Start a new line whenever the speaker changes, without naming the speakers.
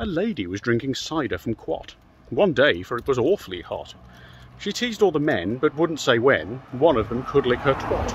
A lady was drinking cider from quat One day, for it was awfully hot. She teased all the men, but wouldn't say when One of them could lick her twat.